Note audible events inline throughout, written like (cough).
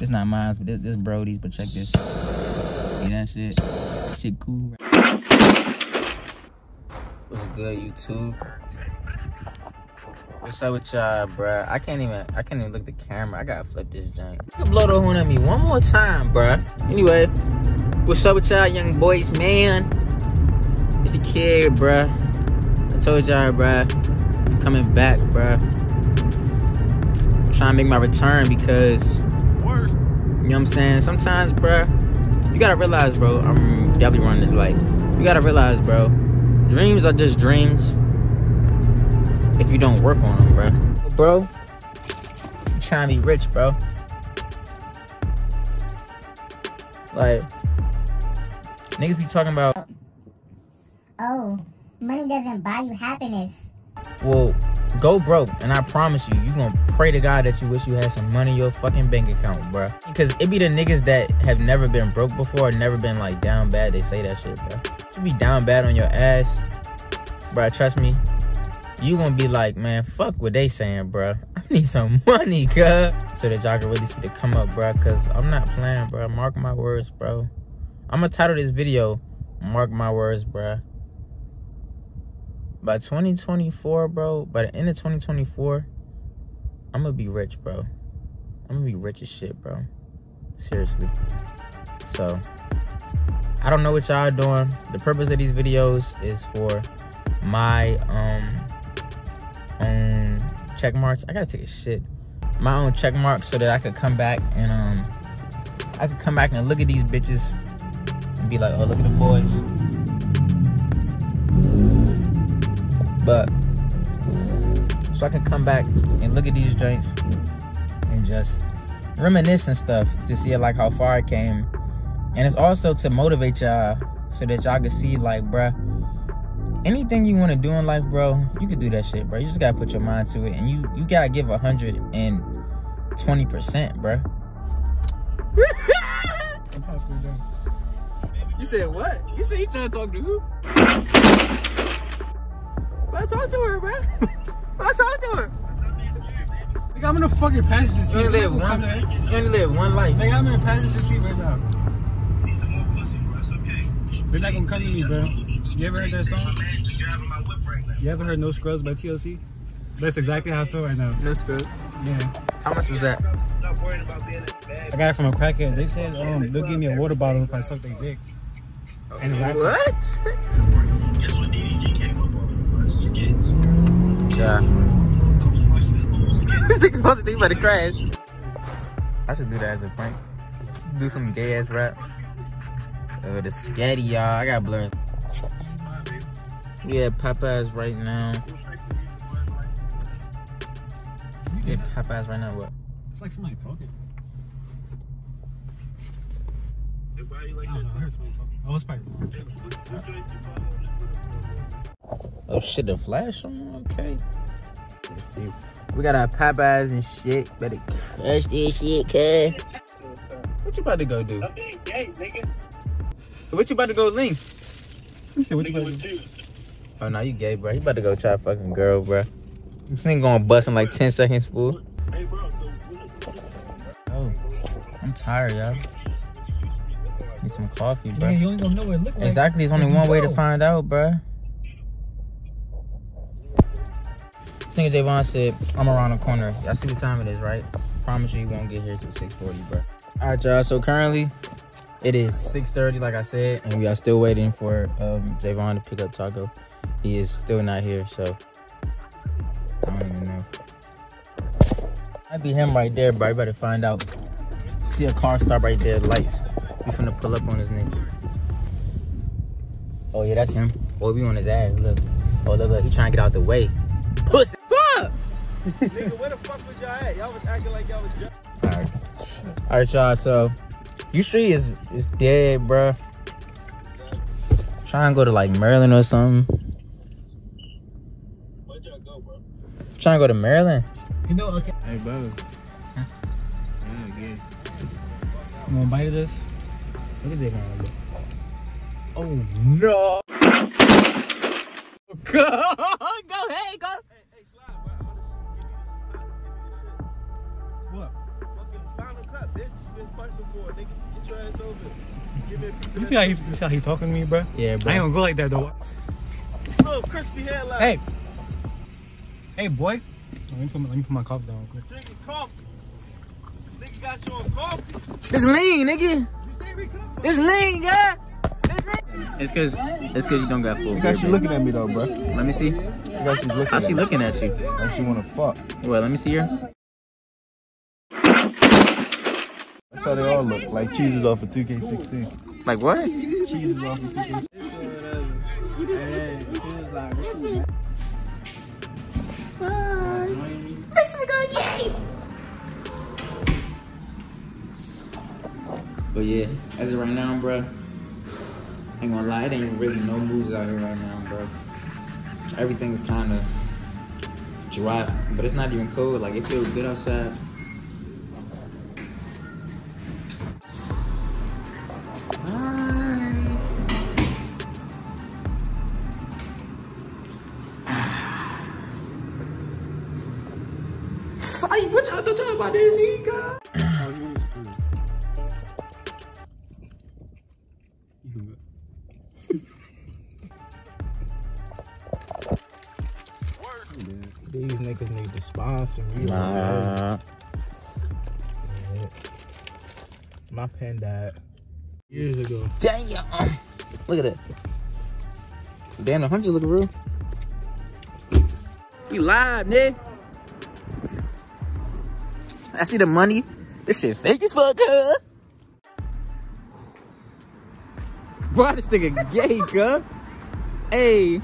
It's not mine, but this, this Brody's. But check this. See that shit? Shit cool. What's good, YouTube? What's up with y'all, bruh? I can't even, I can't even look the camera. I gotta flip this joint. You can blow the horn at me one more time, bruh. Anyway, what's up with y'all, young boys, man? It's a kid, bruh. I told y'all, bruh. I'm coming back, bruh. I'm trying to make my return because, what I'm saying? Sometimes, bruh, you gotta realize, bro, I'm definitely running this life. You gotta realize, bro, dreams are just dreams if you don't work on them, bro. Bro, I'm trying to be rich, bro. Like, niggas be talking about, Oh, money doesn't buy you happiness. well, go broke, and I promise you, you gonna pray to God that you wish you had some money in your fucking bank account, bro. Because it be the niggas that have never been broke before, never been like down bad. They say that shit, bro. You be down bad on your ass, bro. Trust me, you gonna be like, man, fuck what they saying, bro. I need some (laughs) money, cuz. So that y'all can really see the come up, bro. Cause I'm not playing, bro. Mark my words, bro. I'm gonna title this video, Mark My Words, bro. By 2024, bro, by the end of 2024, I'm gonna be rich, bro. I'm gonna be rich as shit, bro. Seriously. So, I don't know what y'all doing. The purpose of these videos is for my um own check marks. I gotta take a shit. My own check marks so that I could come back and um I could come back and look at these bitches and be like, oh look at the boys. But so I can come back and look at these joints and just reminisce and stuff to see like how far I came. And it's also to motivate y'all so that y'all can see like, bruh, anything you want to do in life, bro, you can do that shit, bro. You just gotta put your mind to it, and you you gotta give hundred and twenty percent, bro. you said what? You said you trying to talk to who? I talk to her, bro. (laughs) I talk to her. Nigga, I'm in the fucking passenger seat. You only live one. You only live one life. Nigga, I'm in the passenger seat right now. They're not gonna come to me, bro. You ever heard that song? You ever heard No Scrubs by TLC? That's exactly how I feel right now. No screws. Yeah. How much was that? I got it from a crackhead. They said um they'll give me a water bottle if I suck their dick. And. What? Supposed to think about to crash. I should do that as a prank. Do some gay ass rap. Uh, the scatty, y'all. I got blur. Yeah, Popeyes right now. Yeah, Popeyes right now. What? It's like somebody talking. I don't know, I heard somebody talking. Oh, it's probably Oh shit, the flash on? Okay. Let's see. We got our Popeyes and shit. Better crush this shit, cuz. What you about to go do? What you about to go link? He said, what you about to do? Oh, no, you gay, bro. You about to go try a fucking girl, bro. This thing gonna bust in like 10 seconds, fool. Hey, bro. Oh, I'm tired, y'all. Need some coffee, bro. Yeah, you ain't gonna know what it look like. Exactly, there's only one way to find out, bruh. Thing Javon said, I'm around the corner. Y'all see what time it is, right? Promise you, you won't get here till 6:40, bruh. All right, y'all. So currently, it is 6:30, like I said, and we are still waiting for um, Javon to pick up Taco. He is still not here, so I don't even know. Might be him right there, bro. You better find out. See a car stop right there, lights. We finna pull up on his nigga. Oh yeah, that's him. Boy, we on his ass. Look. Oh look, look. He trying to get out the way. Pussy. Fuck. Nigga, where the fuck was y'all at? Y'all was acting like y'all was just. All right. All right, y'all. So, U Street is is dead, bruh. Trying to go to like Maryland or something. Where'd y'all go, bro? Trying to go to Maryland. You know, okay. Hey, bro. Huh? Yeah, yeah. You want a bite of this? Look at that. Oh no. (laughs) go, for, nigga. Get your ass over. Give me a piece of You see how he, chicken. you see how he talking to me, bro? Yeah, bro. I ain't gonna go like that though. Little crispy headline. Hey, hey, boy. Let me put my, let me put my coffee down. real quick. Drinking coffee. Nigga got you on coffee. It's lean, nigga. You say It's lean, yeah. It's cause it's cause you don't got full. Look how she looking at me though, bro. Let me see. Look she's looking How's she looking at you? Like she wanna fuck. Well, let me see her. That's how they all look. Like cheeses off of 2K16. Like what? Cheeses off of 2K16. But yeah, as of right now, bro, ain't gonna lie, it ain't really no moves out here right now, bro. Everything is kind of dry, but it's not even cold. Like it feels good outside. Say, what y'all about this, he? These niggas need to sponsor me. Nah. My pen died years ago. Damn. Look at that. Damn, the hundreds look real. We live, nigga. I see the money. This shit fake as fuck, huh? Bro, this nigga gay, cuz. Hey.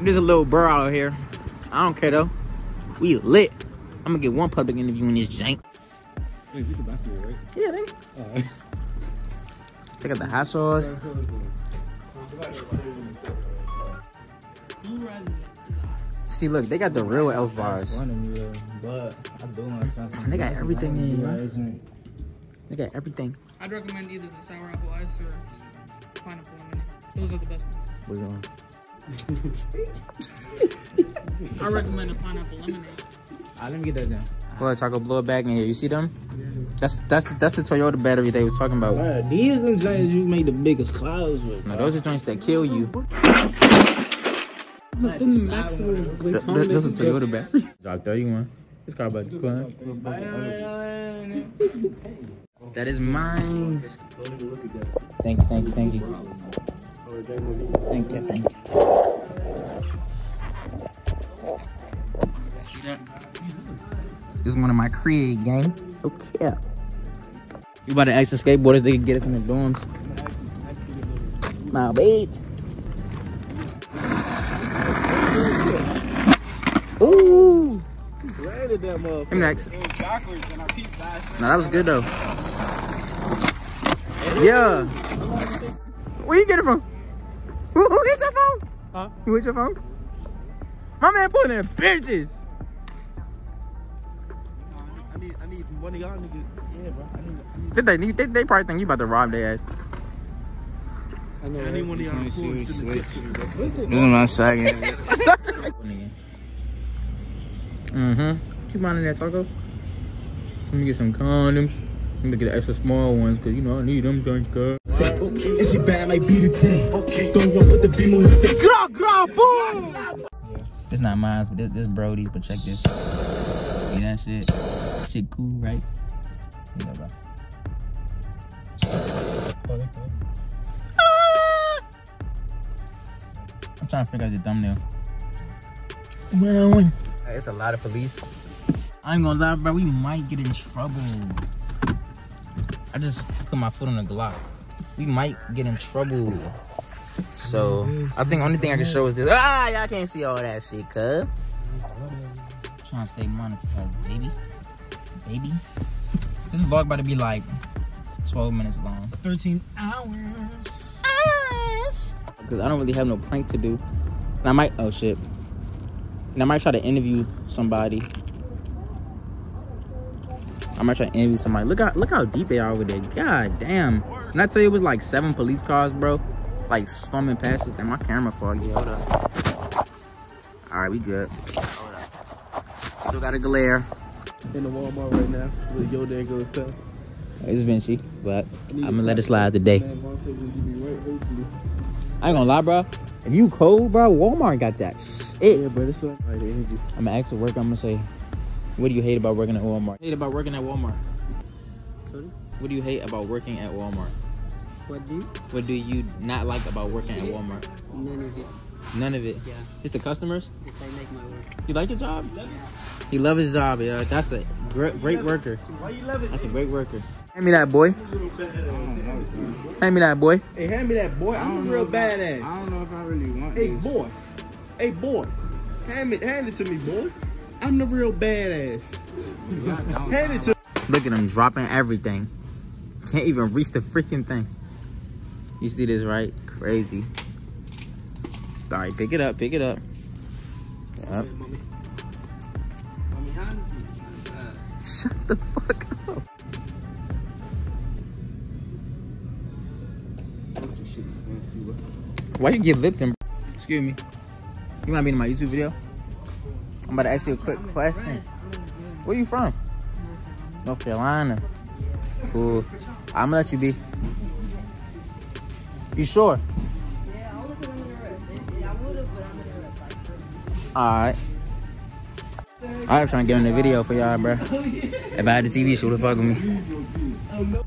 There's a little burr out here. I don't care though. We lit. I'm gonna get one public interview in this jank. Hey, you can back to right? Yeah, they. Alright. Check out the hot sauce. See, look, they got the real elf bars. One of me, though, uh, but I something. They got everything in here. They got everything. I'd recommend either the sour apple ice or pineapple lemonade. Those are the best ones. We're going. (laughs) I recommend a pineapple lemonade. Ah, let me get that down. Blow a taco blow it back in here. You see them? That's that's that's the Toyota battery they was talking about. Bruh, these them giants you made the biggest clouds with. No, those are joints that kill you. Look, them the maximum Th- th- Those are Toyota battery. Drop 31. This car about to. That is mine. Thank you, thank you, thank you. Thank you, thank you. See that? This is one of my create gang. Okay. You about to ask the skateboarders they can get us in the dorms. Nah, babe. Landed that motherfucker. Him next. backwards and I peeped that. No, that was good though. Yeah. Where you get it from? Who, who hit your phone? Huh? Who hit your phone? My man putting in bitches. I need, I need one of y'all niggas. Yeah, bro. I need, I need, Did they, they, they probably think you about to rob their ass. I need one of y'all to pull in. This is my second. (laughs) Keep on in there, Taco. Let me get some condoms. Let me get the extra small ones, cause you know I need them joints, girl. And she bad, I might beat it today. Don't want put the beam on his face. It's not mine, but this, this Brody's. But check this. See that shit? Shit cool, right? Yeah, bro. I'm trying to figure out the thumbnail. It's a lot of police. I ain't gonna lie, bro. We might get in trouble. I just put my foot on the Glock. We might get in trouble. So I think only thing I can show is this. Ah, y'all can't see all that shit, cuz. Trying to stay monetized, baby. Baby. This vlog about to be like 12 minutes long. 13 hours. Because I don't really have no prank to do. And I might, oh shit. And I might try to interview somebody. I might try to interview somebody. Look how look how deep they are over there. God damn. And I tell you it was like seven police cars, bro. Like storming past us. And my camera foggy. Hold up. Alright, we good. Hold up. Still got a glare. In the Walmart right now with your goes stuff. It's Vinci, but I'm gonna let it slide today. I ain't gonna lie, bro. If you cold, bro, Walmart got that shit. Yeah, like right, energy. I'm gonna ask at work. I'm gonna say, what do you hate about working at Walmart? Hate about working at Walmart? Sorry? What do you hate about working at Walmart? What do? What do you not like about working at Walmart? None of it. None of it. Yeah. It's the customers. Just I make my work. You like your job? He love his job, yeah. That's a great, great worker. Why you love it? That's a great worker. Hand me that boy. Hand me that boy. Hey, hand me that boy. I'm a real badass. I don't know if I really want it. Hey, this. boy. Hey, boy. Hand it, hand it to me, boy. I'm the real badass. To Look at him dropping everything. Can't even reach the freaking thing. You see this, right? Crazy. All right, pick it up, pick it up. Yep. Shut the fuck up. Why you get Lipton? Excuse me. You might be in my YouTube video. I'm about to ask you a quick question. Where you from? North Carolina. Cool. I'm gonna let you be. You sure? Yeah, I Alright. I was trying to get on the video for y'all, bro. If I had the TV, she would have fucked with me.